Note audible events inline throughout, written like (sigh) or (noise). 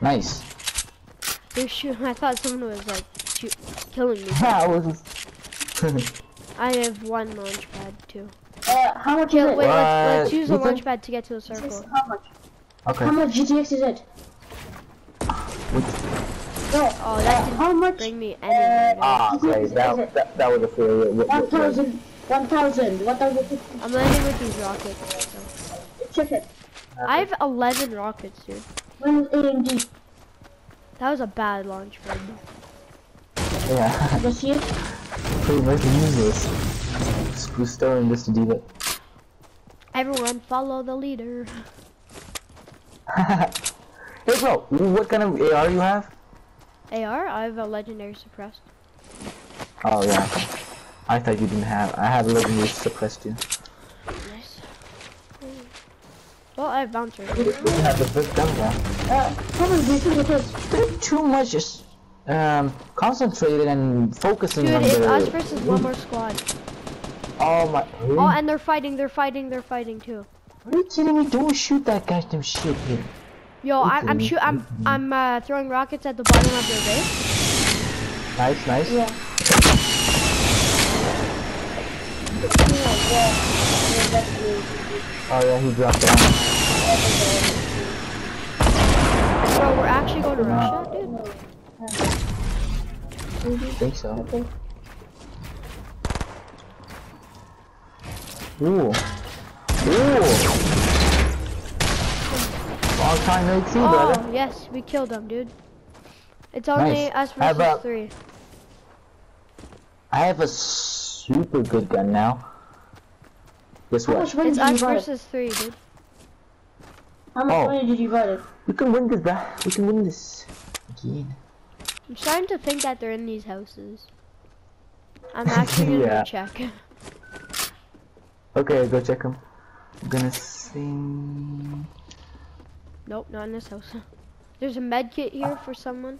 Nice. They're shooting. I thought someone was like shoot, killing me. (laughs) I was. I have one launch pad too. Uh, how much Okay, is wait, it? What? let's, let's use the launch pad to get to the circle. how much? okay. How much GTX is it? No. Oh, uh, that didn't how much? bring me anywhere. dude. Ah, Is it- okay. That, that, that was a failure. Wait, One wait, wait. thousand. One thousand. One thousand fifty. I'm landing with these rockets. So. Check it. I have 11 rockets, dude. When is AMD? That was a bad launch pad. Yeah. Just see it. Pretty much use this. Screw storing this to do that. Everyone follow the leader. (laughs) hey bro, what kind of AR you have? AR, I have a legendary suppressed. Oh yeah. I thought you didn't have. I have a legendary suppressed you. Nice. Well, I have bouncer. Have the big gun guy. Uh, how much do you think it is? Too much just um concentrated and focusing Dude, on it's the. us versus one more squad. Oh my. Oh, and they're fighting, they're fighting, they're fighting too. Are you kidding me? Don't shoot that goddamn shit here. Yo, I, I'm Okay. shoot, I'm, I'm uh, throwing rockets at the bottom of their base. Nice, nice. Yeah. Oh yeah, he dropped down. Bro, we're actually going to Russia, dude. I think so. Ooh. Ooh. Long time no see, oh, brother. Oh, yes, we killed them, dude. It's only Nice. us How versus about- three. I have a super good gun now. Guess How what? much money It's did you us buy it? versus three, dude. How much Oh. money did you buy it? We can win this, bruh. We can win this. Again. I'm starting to think that they're in these houses. I'm (laughs) actually gonna Yeah. go check. Okay, go check them. I'm gonna sing. Nope, not in this house. (laughs) There's a med kit here for someone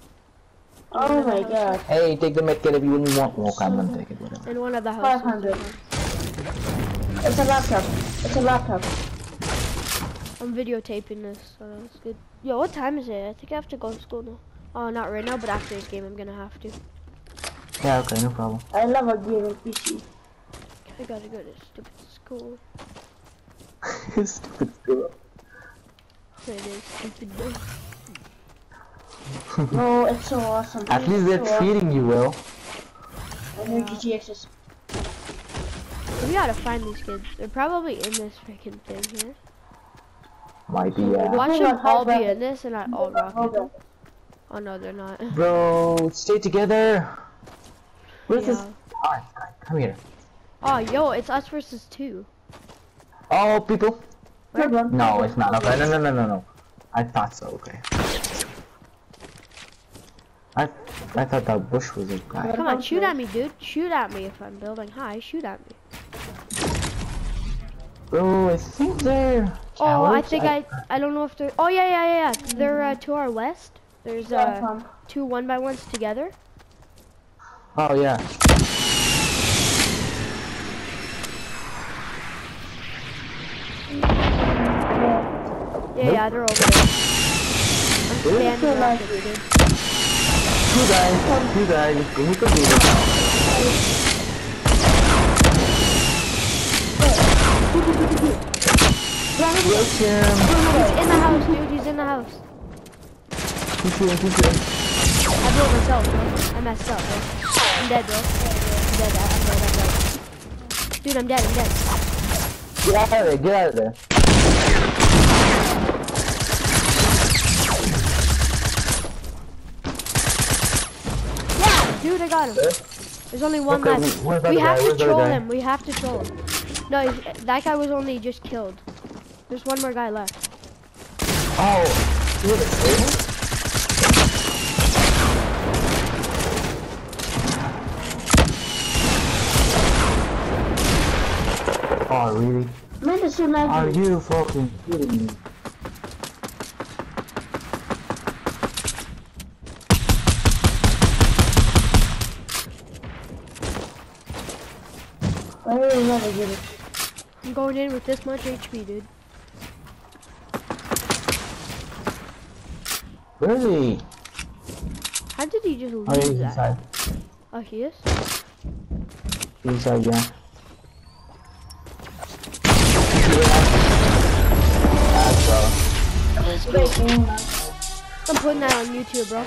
Oh my god. Hey, take the medkit if you wouldn't want. Well, I'm gonna take it, whatever. in one of the houses. 500. It's a laptop. It's a laptop. I'm videotaping this, so that's good. Yo, what time is it? I think I have to go to school now. Oh, not right now, but after this game, I'm gonna have to. Yeah, okay, no problem. I love a gaming PC. I gotta go to stupid school. (laughs) Stupid girl. It is stupid. though. No, (laughs) it's so awesome. At least they're So treating you well. awesome. And GTX is We gotta find these kids. They're probably in this freaking thing here. Might be, yeah. Watch them all be in this and not all rocket. Oh no, they're not. (laughs) Bro, stay together. Where's this? Yeah. Alright, come here. Oh, yo, it's us versus two. Oh, people. Third one. No, it's not. Okay, no, no, no, no, no. I thought so. Okay. I I thought that bush was a guy. Come on, shoot at me, dude. Shoot at me if I'm building high. Shoot at me. Bro, I think they're. Oh, I cowards. think I, I don't know if they're. Oh yeah, yeah, yeah. yeah. They're uh, to our west. There's uh, two one by ones together. Oh yeah. Yeah, Nope. yeah, they're over there. I'm Really? spamming They're rockets, like- dude. Two guys. Two guys. We can do this. Welcome. He's in the house, dude. He's in the house. Who's shooting? Who's shooting? I blew myself, bro. I messed up, bro. I'm dead, bro. I'm dead. I'm dead. I'm dead. Dude, I'm dead. I'm dead. Get out of there. Get out of there. Yeah, dude, I got him. Eh? There's only one Okay, left. We have guy? to Where's the other troll him. We have to troll him. No, he's- that guy was only just killed. There's one more guy left. Oh, you have a saving? Oh, really? Man, Are you fucking kidding me? I really never get it. I'm going in with this much HP, dude. Where is he? How did he just Oh, lose he's that? inside. Oh, he is? He's inside, yeah. Bad, bro. Breaking. I'm putting that on YouTube, bro.